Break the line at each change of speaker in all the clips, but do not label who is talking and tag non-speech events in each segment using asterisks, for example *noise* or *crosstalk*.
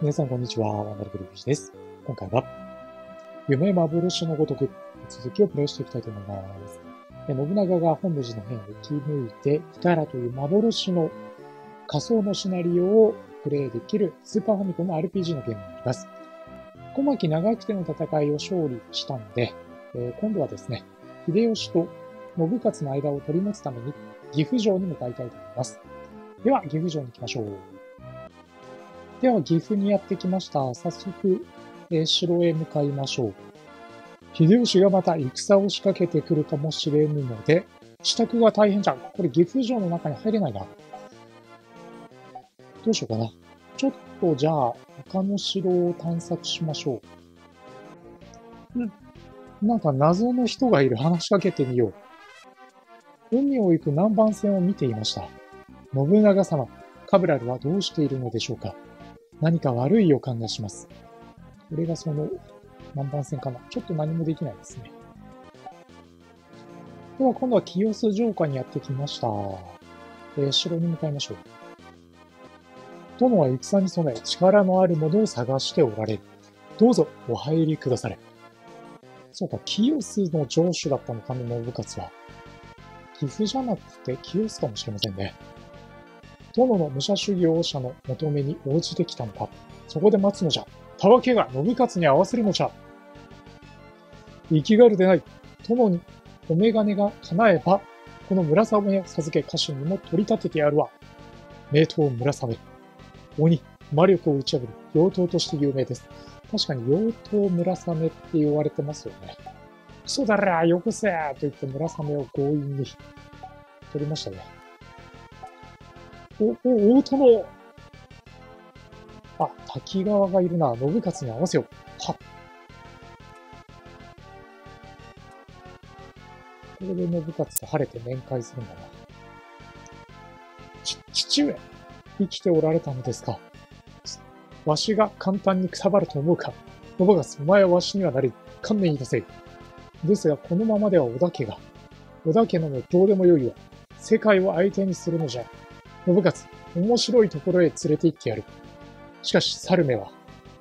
皆さんこんにちは、ワンダルブルージです。今回は、夢幻のごとく、続きをプレイしていきたいと思います。信長が本能寺の変を生き抜いて、ヒタラという幻の仮想のシナリオをプレイできるスーパーファミコンの RPG のゲームになります。小牧長久手の戦いを勝利したんで、え、今度はですね、秀吉と信勝の間を取り持つために岐阜城に向かいたいと思います。では、岐阜城に行きましょう。では、岐阜にやってきました。早速、えー、城へ向かいましょう。秀吉がまた戦を仕掛けてくるかもしれぬので、支度が大変じゃん。これ岐阜城の中に入れないな。どうしようかな。ちょっとじゃあ、他の城を探索しましょう。うん。なんか謎の人がいる。話しかけてみよう。海を行く南蛮船を見ていました。信長様、カブラルはどうしているのでしょうか何か悪い予感がします。これがその南蛮船かな。ちょっと何もできないですね。では今度は清洲城下にやってきました。えー、城に向かいましょう。殿は戦に備え力のあるものを探しておられる。どうぞお入りくだされ。そうか、清洲の城主だったのかの信勝は。岐阜じゃなくて清洲かもしれませんね。殿の武者修行者の求めに応じてきたのか。そこで待つのじゃ。たわけが信勝に合わせるのじゃ。生きがるでない。殿にお眼鏡が叶えば、この村雨を授け家臣にも取り立ててやるわ。名刀村雨。鬼、魔力を打ち破る妖刀として有名です。確かに妖刀村雨って言われてますよね。クソだらよこせと言って村雨を強引に取りましたね。お、お、大殿あ、滝川がいるな。信勝に合わせよう。はっ。これで信勝と晴れて面会するんだな。ち、父上生きておられたのですかわしが簡単にくたばると思うか信勝、お前はわしにはなり、観念いたせ。ですが、このままでは織田家が、織田家のもどうでもよいわ。世界を相手にするのじゃ。信勝、面白いところへ連れて行ってやる。しかし、猿めは、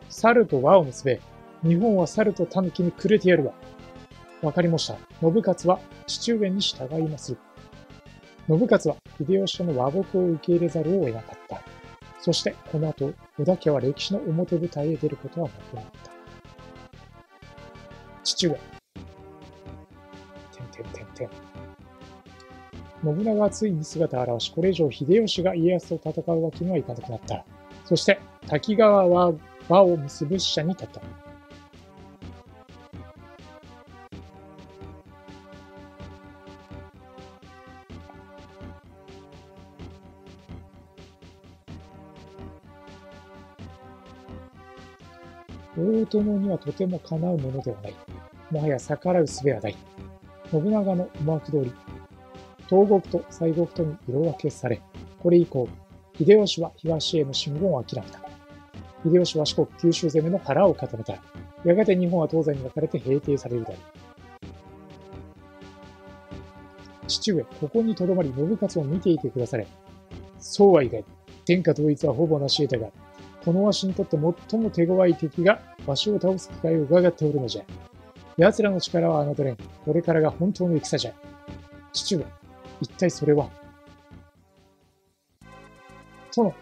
猿と輪を結べ、日本は猿と狸にくれてやるわ。わかりました。信勝は父上に従います。信勝は秀吉との和睦を受け入れざるを得なかった。そして、この後、織田家は歴史の表舞台へ出ることはなくなった。父上。てんてんてんてん。信長はついに姿を現し、これ以上秀吉が家康と戦うわけにはいかなくなった。そして、滝川は和を結ぶ使者に立った。大殿にはとてもかなうものではない。もはや逆らう術はない。信長の思惑通り、東国と西国とに色分けされ、これ以降、秀吉は東への進軍を諦めた。秀吉は四国九州攻めの腹を固めた。やがて日本は東西に分かれて平定されるだろう。父上、ここに留まり信勝を見ていてくだされ。そうはいか天下統一はほぼ成し得たが、このわしにとって最も手強い敵がわしを倒す機会を伺っておるのじゃ。奴らの力は侮れん。これからが本当の戦じゃ。父上、一体それは？殿、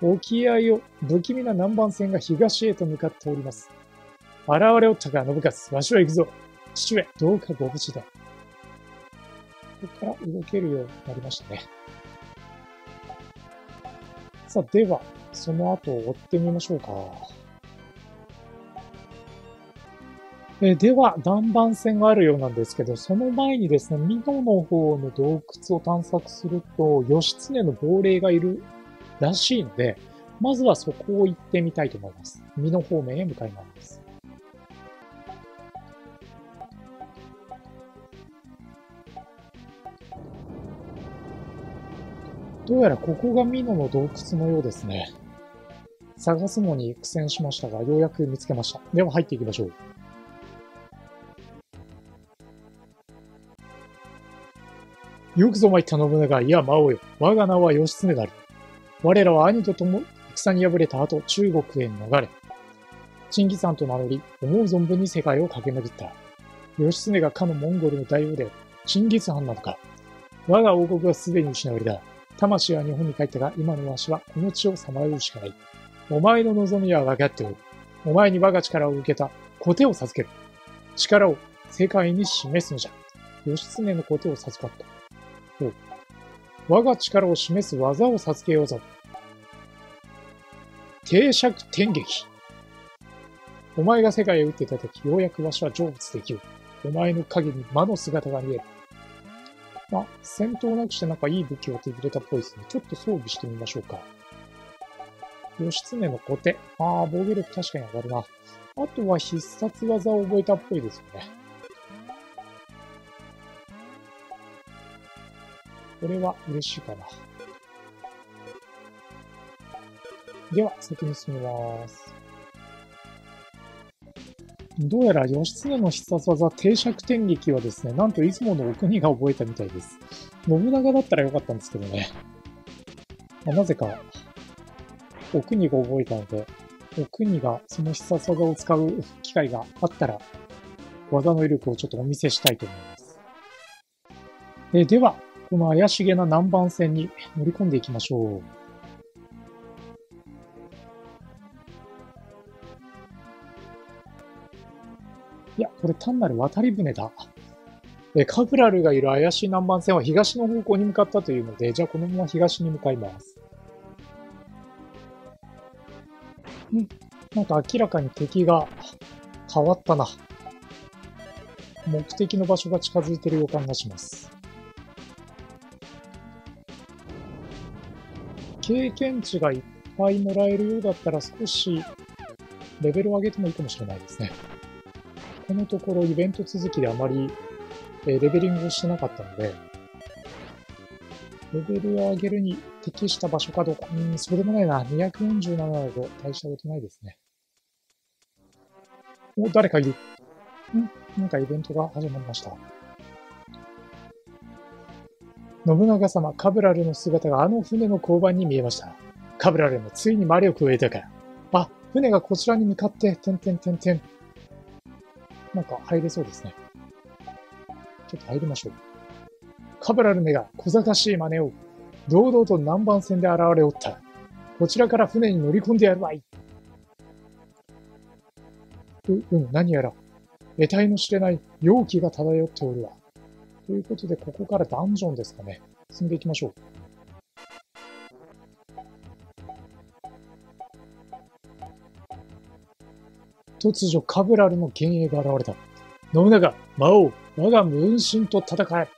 沖合を不気味な南蛮船が東へと向かっております。現れおったか、信勝。わしは行くぞ。父上、どうかご無事で。ここから動けるようになりましたね。さあ、では、その後を追ってみましょうか。えでは、断盤線があるようなんですけど、その前にですね、美濃の方の洞窟を探索すると、義経の亡霊がいるらしいので、まずはそこを行ってみたいと思います。美濃方面へ向かいます。どうやらここが美濃の洞窟のようですね。探すのに苦戦しましたが、ようやく見つけました。では入っていきましょう。よくぞ参った信長、いや魔王よ。我が名は義経である。我らは兄と共戦に敗れた後、中国へ逃れ、チンギさんと名乗り、思う存分に世界を駆け巡った。義経がかのモンゴルの大王で、チンギス・ハンなのか。我が王国はすでに失われた。魂は日本に帰ったが、今のわしはこの地をさまようしかない。お前の望みは分かっておる。お前に我が力を受けた小手を授ける。力を世界に示すのじゃ。義経の小手を授かった。我が力を示す技を授けようぞ。定尺天撃。お前が世界へ打ってたとき、ようやくわしは成仏できる。お前の影に魔の姿が見える。まあ、戦闘なくしてなんかいい武器を手に入れたっぽいですね。ちょっと装備してみましょうか。義経の小手。ああ、防御力確かに上がるな。あとは必殺技を覚えたっぽいですよね。これは嬉しいかな。では、先に進みます。どうやら義経の必殺技、定尺天撃はですね、なんといつものお国が覚えたみたいです。信長だったらよかったんですけどね。まあ、なぜか、お国が覚えたので、お国がその必殺技を使う機会があったら、技の威力をちょっとお見せしたいと思います。えでは、この怪しげな南蛮線に乗り込んでいきましょう。いや、これ単なる渡り船だ。え、カブラルがいる怪しい南蛮線は東の方向に向かったというので、じゃあこのまま東に向かいます。うんなんか明らかに敵が変わったな。目的の場所が近づいてる予感がします。経験値がいっぱいもらえるようだったら少しレベルを上げてもいいかもしれないですね。このところイベント続きであまりレベリングをしてなかったので、レベルを上げるに適した場所かどうか。うん、そうでもないな。247だと大したことないですね。お、誰かいる。んなんかイベントが始まりました。信長様、カブラルの姿があの船の交番に見えました。カブラルもついに魔力を得たか。あ、船がこちらに向かって、てんてんてんてん。なんか入れそうですね。ちょっと入りましょう。カブラルめが小賢しい真似を堂々と南蛮船で現れおった。こちらから船に乗り込んでやるわい。う、うん、何やら、得体の知れない容器が漂っておるわ。ということで、ここからダンジョンですかね。進んでいきましょう。突如、カブラルの幻影が現れた。信長、魔王、我が分身と戦え。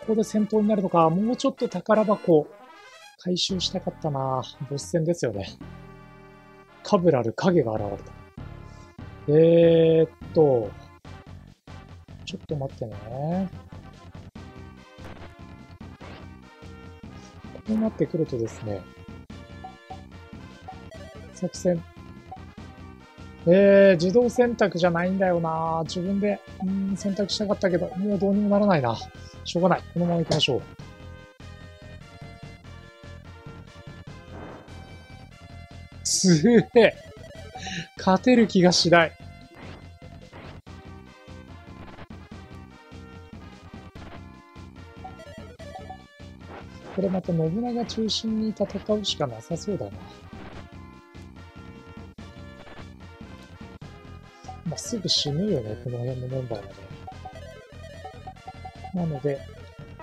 ここで戦闘になるのか。もうちょっと宝箱回収したかったなボス戦ですよね。カブラル影が現れた。えー、っと、ちょっと待ってね。こうなってくるとですね、作戦。えー、自動選択じゃないんだよな自分で、うん、選択したかったけど、もうどうにもならないな。しょうがない。このまま行きましょう。すげえ。勝てる気がしない。れまた信長中心に戦うしかなさそうだな。まあ、すぐ死ぬよね、この辺のメンバーはね。なので、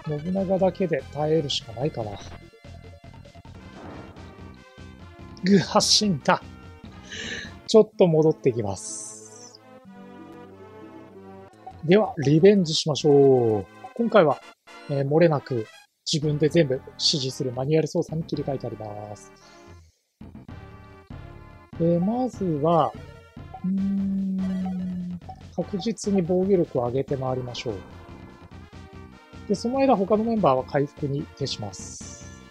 信長だけで耐えるしかないかな。ぐはしんだ。ちょっと戻ってきます。では、リベンジしましょう。今回は、えー、漏れなく自分で全部指示するマニュアル操作に切り替えてあります。え、まずは、うーん、確実に防御力を上げて回りましょう。で、その間他のメンバーは回復に徹します。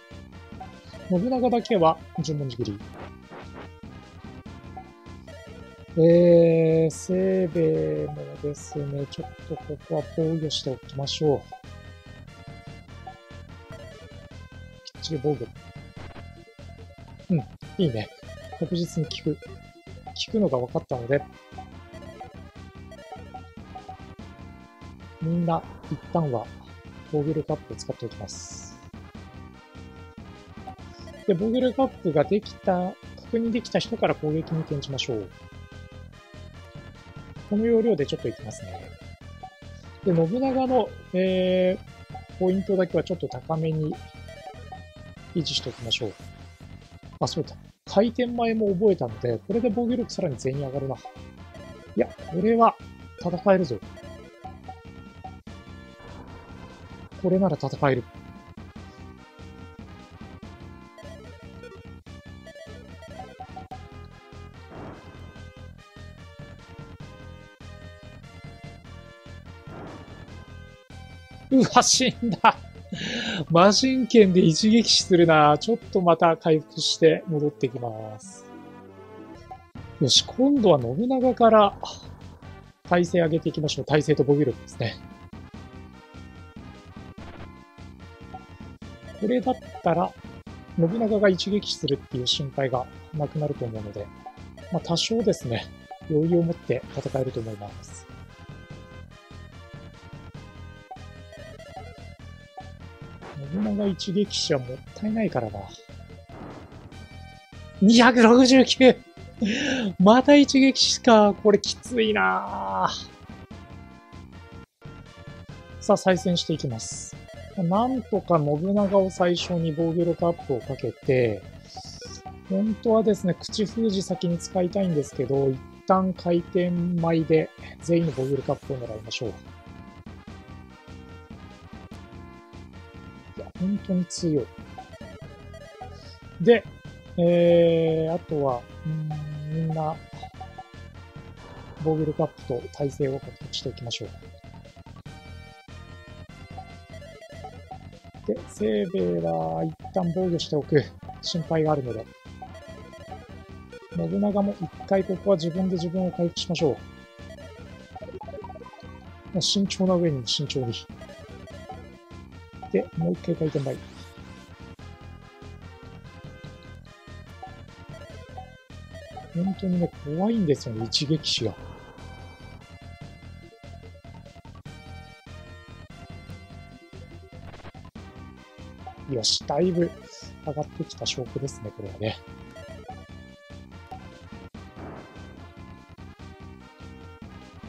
信長だけは十文字切り。えー、セーベもですね、ちょっとここは防御しておきましょう。防御。うん、いいね。確実に効く。効くのが分かったので、みんな一旦はボーゲルカップを使っておきます。で、ボーゲルカップができた、確認できた人から攻撃に転じましょう。この要領でちょっといきますね。で、信長の、えー、ポイントだけはちょっと高めに維持しておきましょう。あ、そうだ。回転前も覚えたので、これで防御力さらに全員上がるな。いや、これは戦えるぞ。これなら戦える。うわ、死んだ。マシン剣で一撃死するな。ちょっとまた回復して戻ってきます。よし、今度は信長から体勢上げていきましょう。体勢と防御力ですね。これだったら、信長が一撃死するっていう心配がなくなると思うので、まあ多少ですね、余裕を持って戦えると思います。信長一撃死はもったいないからな。269! *laughs* また一撃死か。これきついなさあ、再戦していきます。なんとか信長を最初に防御力アップをかけて、本当はですね、口封じ先に使いたいんですけど、一旦回転前で全員の防御力アップを狙いましょう。本当に強い。で、えー、あとは、んみんな、防御力アップと耐性を獲得しておきましょう。で、生命は一旦防御しておく心配があるので、信長も一回ここは自分で自分を回復しましょう。慎重な上に慎重に。もう一回回転倍。本当にね、怖いんですよね、一撃死が。よし、だいぶ上がってきた証拠ですね、これはね。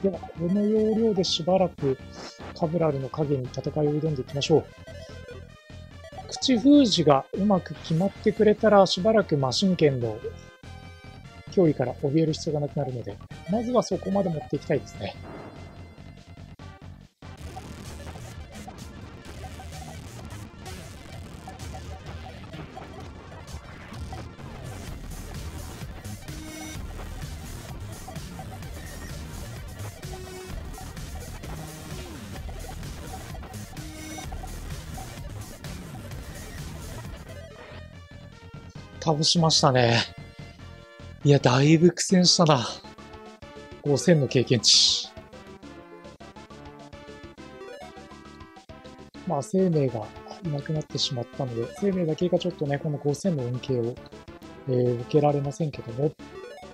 では、この要領でしばらくカブラルの影に戦いを挑んでいきましょう。口封じがうまく決まってくれたら、しばらくマシン剣の脅威から怯える必要がなくなるので、まずはそこまで持っていきたいですね。倒しましたね。いや、だいぶ苦戦したな。5000の経験値。まあ、生命がいなくなってしまったので、生命だけがちょっとね、この5000の恩恵を、えー、受けられませんけども、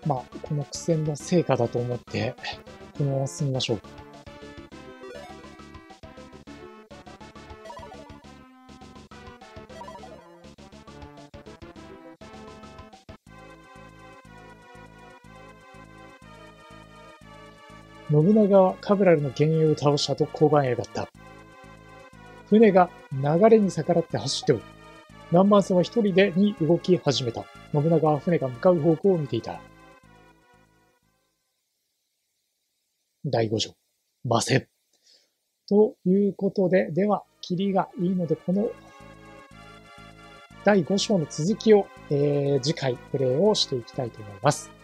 まあ、この苦戦の成果だと思って、このまま進みましょう。信長はカブラルの幻影を倒したと交番へだった。船が流れに逆らって走っておる。南蛮船は一人でに動き始めた。信長は船が向かう方向を見ていた。第五条。ませ。ということで、では、キリがいいので、この第5章の続きを、えー、次回プレイをしていきたいと思います。